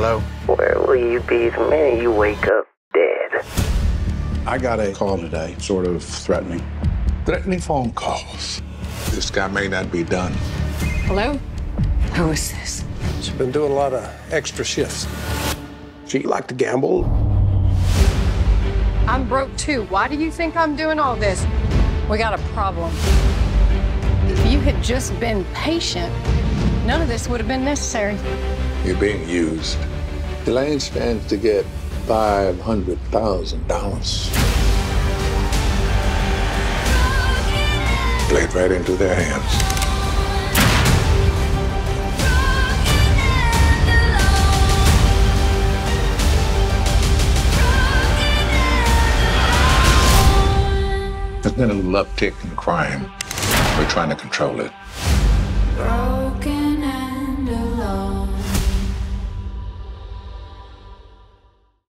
Hello? Where will you be the minute you wake up dead? I got a call today, sort of threatening. Threatening phone calls. This guy may not be done. Hello? Who is this? She's been doing a lot of extra shifts. She liked to gamble. I'm broke too. Why do you think I'm doing all this? We got a problem. If you had just been patient, none of this would have been necessary. You're being used. Elaine stands to get $500,000. Played right into their hands. There's been a little uptick in crime. We're trying to control it.